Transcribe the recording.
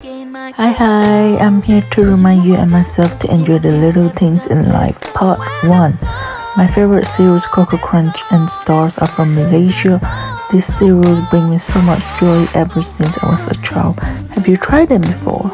Hi, hi, I'm here to remind you and myself to enjoy the little things in life. Part 1 My favorite cereals, Koko Krunch and Stars, are from Malaysia. These cereals bring me so much joy ever since I was a child. Have you tried them before?